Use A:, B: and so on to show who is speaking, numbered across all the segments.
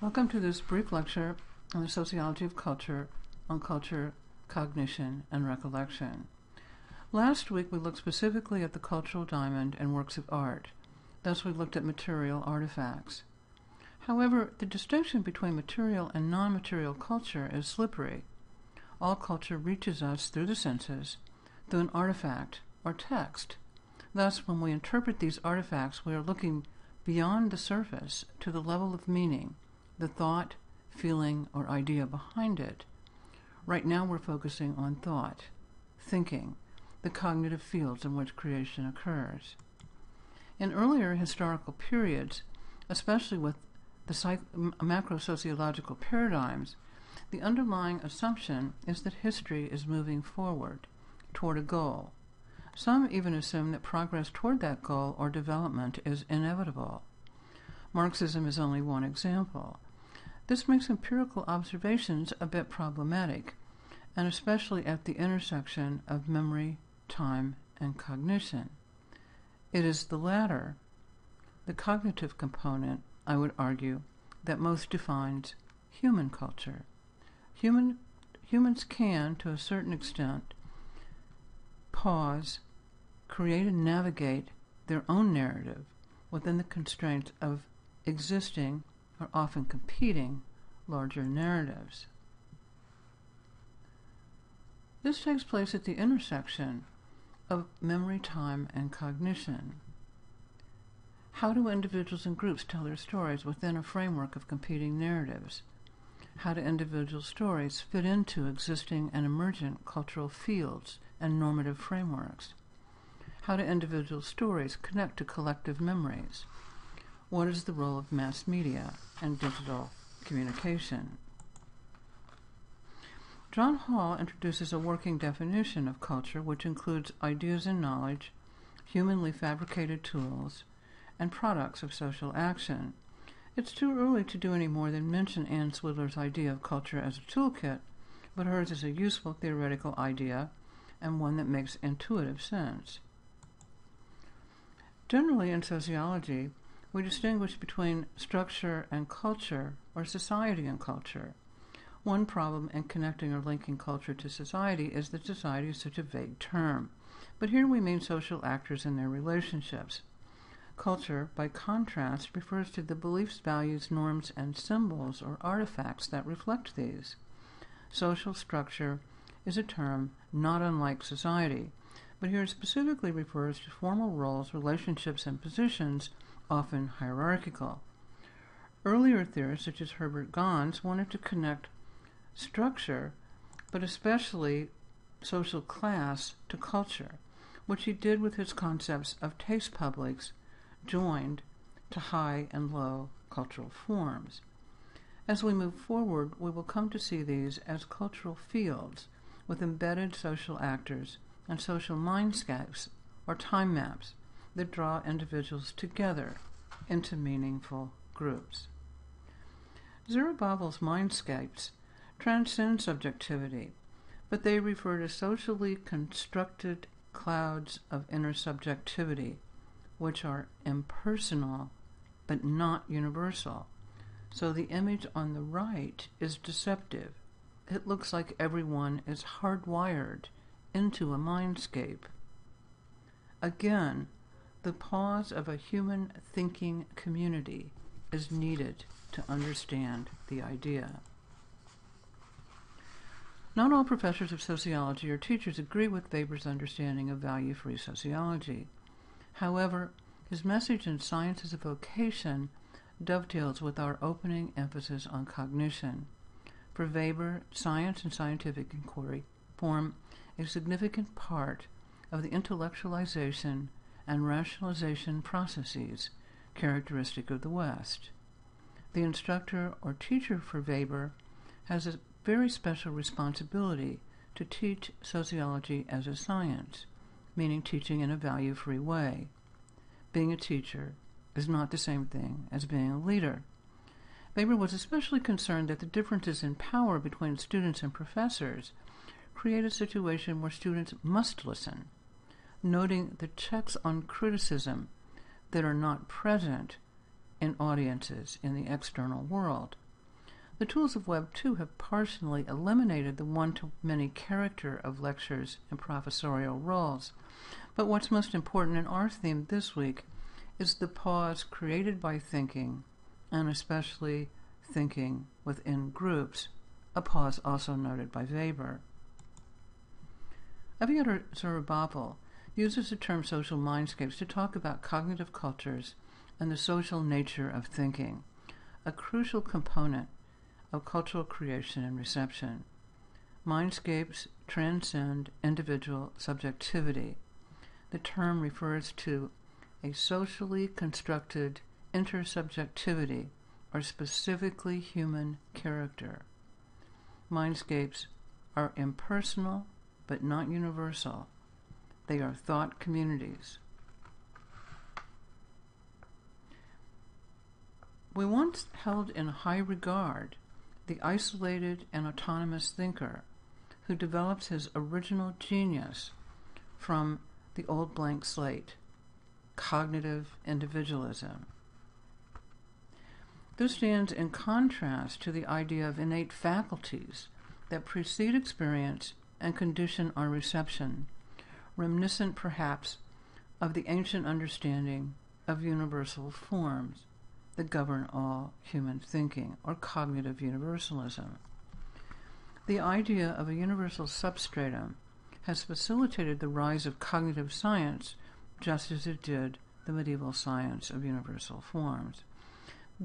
A: Welcome to this brief lecture on the sociology of culture, on culture, cognition, and recollection. Last week we looked specifically at the cultural diamond and works of art. Thus, we looked at material artifacts. However, the distinction between material and non material culture is slippery. All culture reaches us through the senses, through an artifact or text. Thus, when we interpret these artifacts, we are looking beyond the surface to the level of meaning, the thought, feeling, or idea behind it. Right now, we're focusing on thought, thinking, the cognitive fields in which creation occurs. In earlier historical periods, especially with the psych- macro sociological paradigms, the underlying assumption is that history is moving forward toward a goal. Some even assume that progress toward that goal or development is inevitable. Marxism is only one example. This makes empirical observations a bit problematic, and especially at the intersection of memory, time, and cognition. It is the latter, the cognitive component, I would argue, that most defines human culture. Human, humans can, to a certain extent, pause, create and navigate their own narrative within the constraints of existing or often competing larger narratives. This takes place at the intersection of memory, time, and cognition. How do individuals and groups tell their stories within a framework of competing narratives? How do individual stories fit into existing and emergent cultural fields and normative frameworks? How do individual stories connect to collective memories? What is the role of mass media and digital communication? John Hall introduces a working definition of culture which includes ideas and knowledge, humanly fabricated tools, and products of social action. It's too early to do any more than mention Ann Swidler's idea of culture as a toolkit, but hers is a useful theoretical idea and one that makes intuitive sense. Generally, in sociology, we distinguish between structure and culture, or society and culture. One problem in connecting or linking culture to society is that society is such a vague term. But here we mean social actors and their relationships. Culture, by contrast, refers to the beliefs, values, norms, and symbols or artifacts that reflect these. Social structure is a term not unlike society, but here it specifically refers to formal roles, relationships, and positions, often hierarchical. Earlier theorists, such as Herbert Gans, wanted to connect structure, but especially social class, to culture, which he did with his concepts of taste publics joined to high and low cultural forms. As we move forward, we will come to see these as cultural fields with embedded social actors and social mindscapes or time maps that draw individuals together into meaningful groups. Zerubavel's mindscapes transcend subjectivity, but they refer to socially constructed clouds of inner subjectivity which are impersonal but not universal. So the image on the right is deceptive. It looks like everyone is hardwired into a mindscape. Again, the pause of a human thinking community is needed to understand the idea. Not all professors of sociology or teachers agree with Weber's understanding of value free sociology. However, his message in Science as a Vocation dovetails with our opening emphasis on cognition. For Weber, science and scientific inquiry form a significant part of the intellectualization and rationalization processes characteristic of the West. The instructor or teacher for Weber has a very special responsibility to teach sociology as a science meaning teaching in a value free way. Being a teacher is not the same thing as being a leader. Weber was especially concerned that the differences in power between students and professors create a situation where students must listen, noting the checks on criticism that are not present in audiences in the external world, The tools of Web 2 have partially eliminated the one to many character of lectures and professorial roles. But what's most important in our theme this week is the pause created by thinking, and especially thinking within groups, a pause also noted by Weber. Eviatar Zerubavel uses the term social mindscapes to talk about cognitive cultures and the social nature of thinking, a crucial component of cultural creation and reception. Mindscapes transcend individual subjectivity. The term refers to a socially constructed intersubjectivity or specifically human character. Mindscapes are impersonal but not universal. They are thought communities. We once held in high regard the isolated and autonomous thinker who develops his original genius from the old blank slate, cognitive individualism. This stands in contrast to the idea of innate faculties that precede experience and condition our reception, reminiscent perhaps of the ancient understanding of universal forms that govern all human thinking, or cognitive universalism. The idea of a universal substratum has facilitated the rise of cognitive science just as it did the medieval science of universal forms.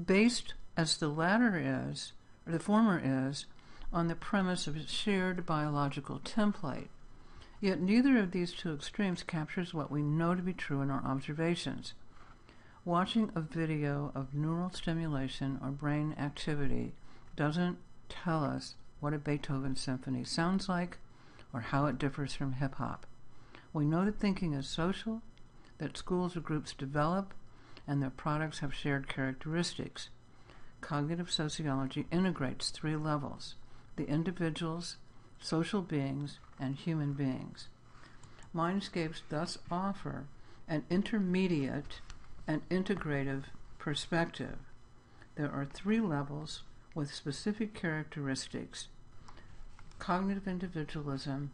A: Based as the latter is, or the former is, on the premise of a shared biological template. Yet neither of these two extremes captures what we know to be true in our observations. Watching a video of neural stimulation or brain activity doesn't tell us what a Beethoven symphony sounds like or how it differs from hip hop. We know that thinking is social, that schools or groups develop, and their products have shared characteristics. Cognitive sociology integrates three levels the individuals, social beings, and human beings. Mindscapes thus offer an intermediate and integrative perspective. There are three levels with specific characteristics cognitive individualism,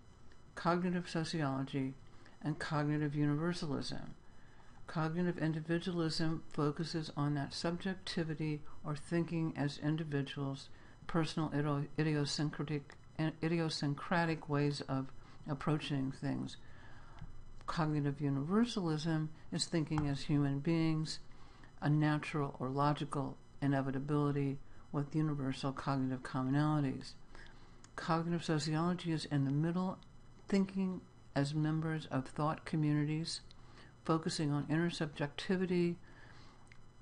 A: cognitive sociology, and cognitive universalism. Cognitive individualism focuses on that subjectivity or thinking as individuals, personal idiosyncratic, idiosyncratic ways of approaching things cognitive universalism is thinking as human beings, a natural or logical inevitability with universal cognitive commonalities. Cognitive sociology is in the middle, thinking as members of thought communities, focusing on intersubjectivity,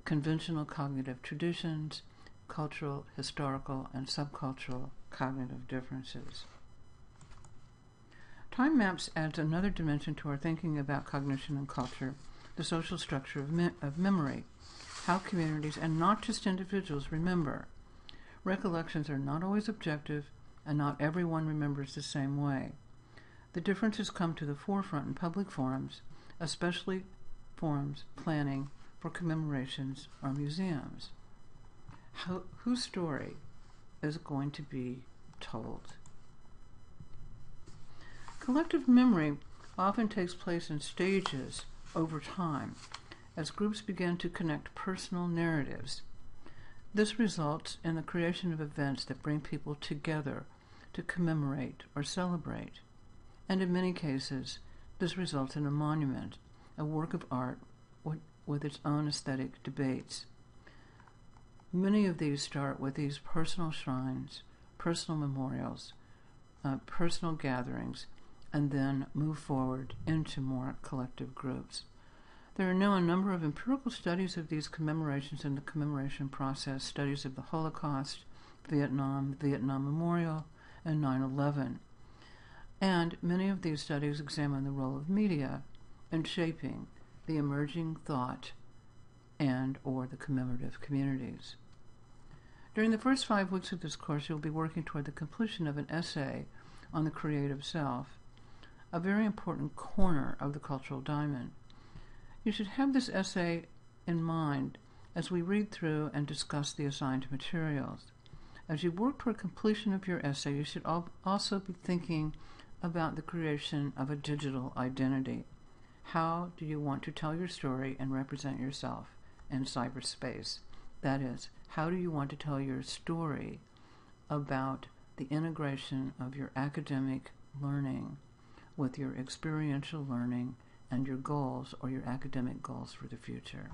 A: conventional cognitive traditions, cultural, historical, and subcultural cognitive differences. Time maps adds another dimension to our thinking about cognition and culture, the social structure of, me- of memory, how communities and not just individuals remember. Recollections are not always objective, and not everyone remembers the same way. The differences come to the forefront in public forums, especially forums planning for commemorations or museums. How, whose story is going to be told? Collective memory often takes place in stages over time as groups begin to connect personal narratives. This results in the creation of events that bring people together to commemorate or celebrate. And in many cases, this results in a monument, a work of art with its own aesthetic debates. Many of these start with these personal shrines, personal memorials, uh, personal gatherings and then move forward into more collective groups. There are now a number of empirical studies of these commemorations and the commemoration process, studies of the Holocaust, Vietnam, Vietnam Memorial, and 9 11. And many of these studies examine the role of media in shaping the emerging thought and or the commemorative communities. During the first five weeks of this course, you'll be working toward the completion of an essay on the creative self a very important corner of the cultural diamond. You should have this essay in mind as we read through and discuss the assigned materials. As you work toward completion of your essay, you should also be thinking about the creation of a digital identity. How do you want to tell your story and represent yourself in cyberspace? That is, how do you want to tell your story about the integration of your academic learning with your experiential learning and your goals or your academic goals for the future?